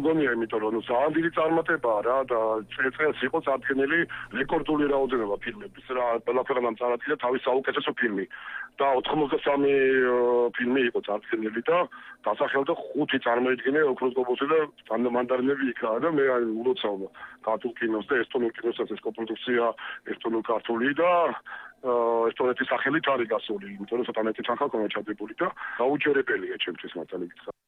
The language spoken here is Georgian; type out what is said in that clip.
მგონია, იმიტომ რომ ძალიან დიდი წარმატებაა რა და წელს იყო წარდგენილი რეკორდული რაოდენობა ფილმების რა, ყველაფერამ წარადგინა თავის საუკეთესო ფილმი და 83 ფილმი იყო წარდგენილი და დასახელდა ხუთი წარმოიდგინე ოქროს გლობუსი და მანდარინები იქა და მე აი ულოცავ ქართულ კინოს და ესტონურ კინოსაც ეს კოპროდუქცია ესტონურ ქართული და ესტონეთის სახელით არის გასული, იმიტომ რომ სათანადო თანხა კონჩადებული და დაუჯერებელია ჩემთვის მართალი გითხრა.